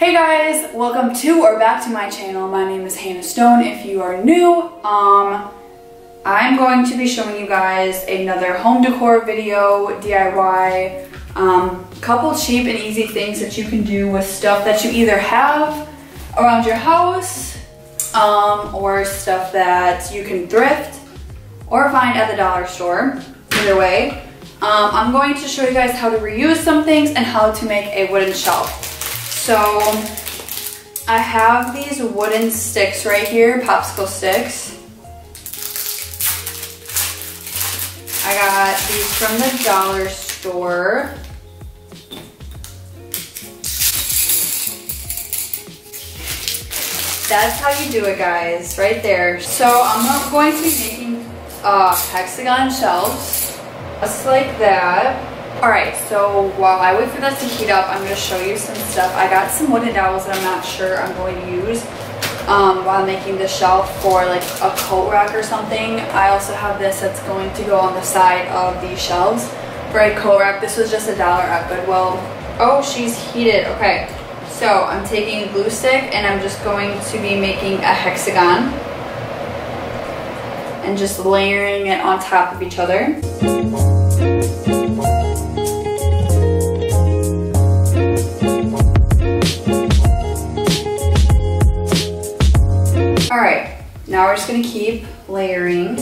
Hey guys, welcome to or back to my channel. My name is Hannah Stone. If you are new, um, I'm going to be showing you guys another home decor video, DIY, um, couple cheap and easy things that you can do with stuff that you either have around your house um, or stuff that you can thrift or find at the dollar store. Either way, um, I'm going to show you guys how to reuse some things and how to make a wooden shelf. So I have these wooden sticks right here, popsicle sticks. I got these from the dollar store. That's how you do it, guys, right there. So I'm going to be making uh, hexagon shelves, just like that. Alright, so while I wait for this to heat up, I'm going to show you some stuff. I got some wooden dowels that I'm not sure I'm going to use um, while making the shelf for like a coat rack or something. I also have this that's going to go on the side of these shelves for a coat rack. This was just a dollar at Goodwill. Oh, she's heated. Okay, so I'm taking a glue stick and I'm just going to be making a hexagon and just layering it on top of each other. Now we're just gonna keep layering.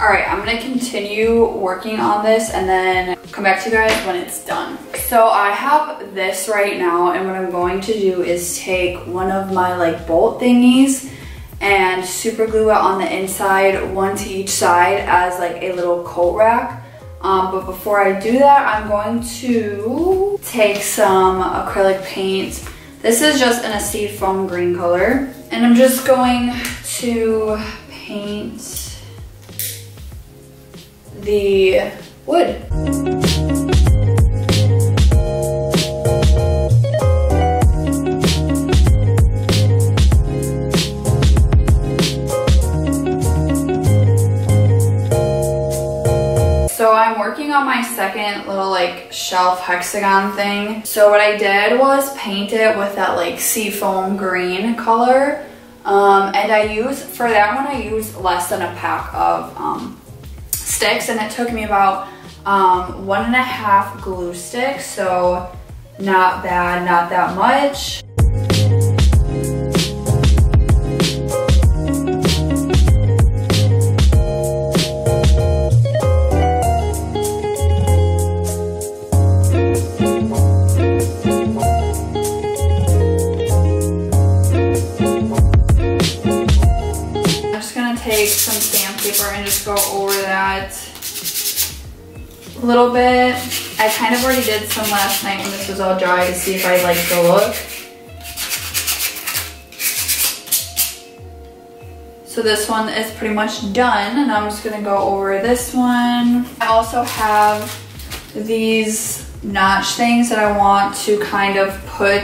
All right, I'm gonna continue working on this and then come back to you guys when it's done. So I have this right now and what I'm going to do is take one of my like bolt thingies and super glue it on the inside, one to each side as like a little coat rack. Um, but before I do that, I'm going to take some acrylic paint. This is just an acetate foam green color. And I'm just going to paint the wood. So I'm working on my second little like shelf hexagon thing. So what I did was paint it with that like seafoam green color. Um, and I use, for that one, I used less than a pack of um, sticks and it took me about um, one and a half glue sticks. So not bad, not that much. Just go over that a little bit. I kind of already did some last night when this was all dry to see if I like the look. So this one is pretty much done and I'm just gonna go over this one. I also have these notch things that I want to kind of put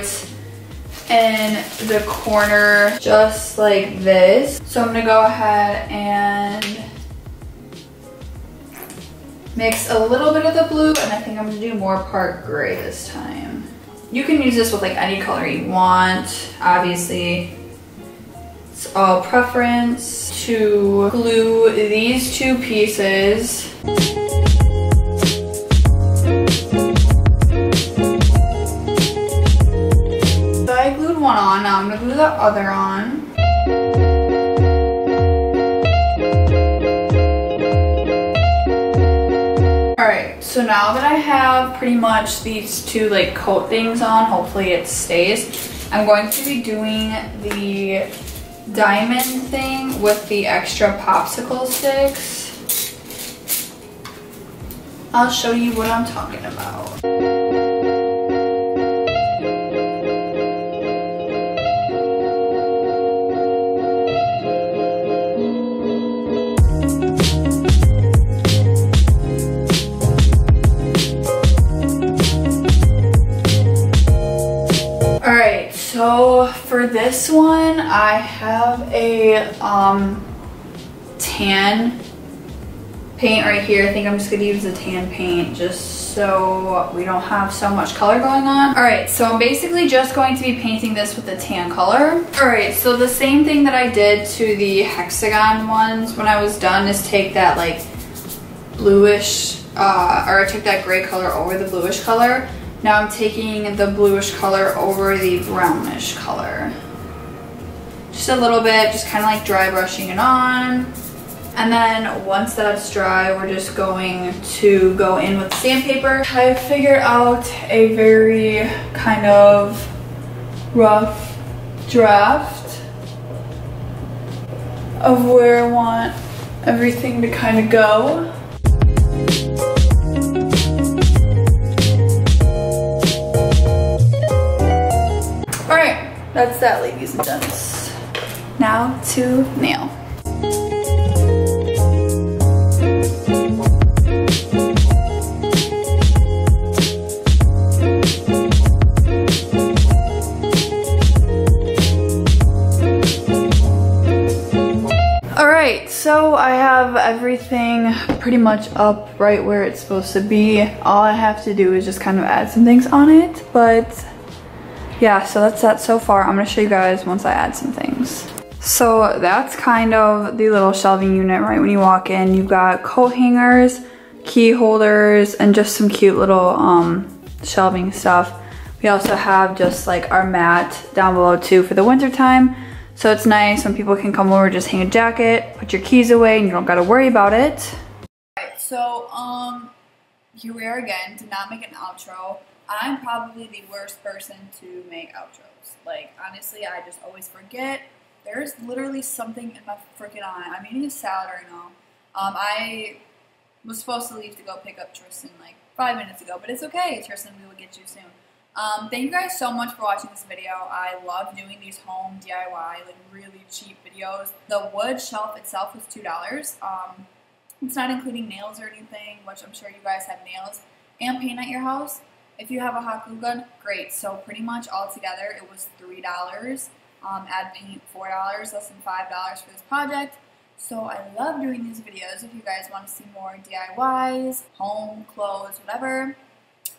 in the corner just like this. So I'm gonna go ahead and mix a little bit of the blue and I think I'm gonna do more part gray this time. You can use this with like any color you want. Obviously, it's all preference to glue these two pieces. So I glued one on. Now I'm gonna glue the other on. So now that I have pretty much these two like coat things on, hopefully it stays, I'm going to be doing the diamond thing with the extra popsicle sticks. I'll show you what I'm talking about. This one, I have a um, tan paint right here. I think I'm just gonna use the tan paint just so we don't have so much color going on. All right, so I'm basically just going to be painting this with the tan color. All right, so the same thing that I did to the hexagon ones when I was done is take that like bluish, uh, or I took that gray color over the bluish color. Now I'm taking the bluish color over the brownish color. Just a little bit, just kind of like dry brushing it on. And then once that's dry, we're just going to go in with sandpaper. I figured out a very kind of rough draft of where I want everything to kind of go. All right, that's that ladies and gents. Now to nail. Alright, so I have everything pretty much up right where it's supposed to be. All I have to do is just kind of add some things on it, but yeah, so that's that so far. I'm gonna show you guys once I add some things. So that's kind of the little shelving unit right when you walk in. You've got coat hangers, key holders, and just some cute little um, shelving stuff. We also have just like our mat down below too for the winter time. So it's nice when people can come over, just hang a jacket, put your keys away, and you don't gotta worry about it. Alright, so um, here we are again, did not make an outro. I'm probably the worst person to make outros. Like, honestly, I just always forget. There's literally something in my freaking eye. I'm eating a salad right now. Um, I was supposed to leave to go pick up Tristan like five minutes ago, but it's okay. Tristan, we will get you soon. Um, thank you guys so much for watching this video. I love doing these home DIY, like really cheap videos. The wood shelf itself was $2. Um, it's not including nails or anything, which I'm sure you guys have nails and paint at your house. If you have a hot glue gun, great. So pretty much all together, it was $3. Um, add paint, $4, less than $5 for this project. So I love doing these videos. If you guys want to see more DIYs, home, clothes, whatever,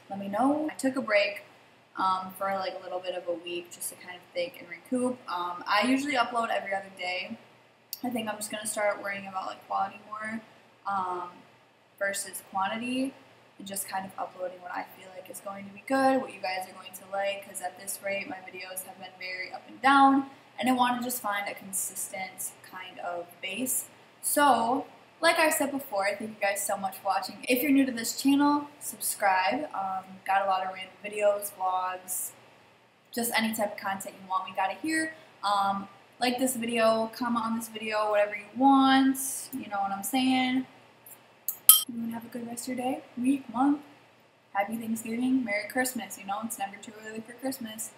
let me know. I took a break um, for like a little bit of a week just to kind of think and recoup. Um, I usually upload every other day. I think I'm just going to start worrying about like quality more um, versus quantity and just kind of uploading what I feel is going to be good, what you guys are going to like, because at this rate my videos have been very up and down and I want to just find a consistent kind of base. So like I said before, thank you guys so much for watching. If you're new to this channel, subscribe. Um, got a lot of random videos, vlogs, just any type of content you want, we got it here. Um, like this video, comment on this video, whatever you want. You know what I'm saying? Everyone have a good rest of your day, week, month. Happy Thanksgiving, Merry Christmas. You know, it's never too early for Christmas.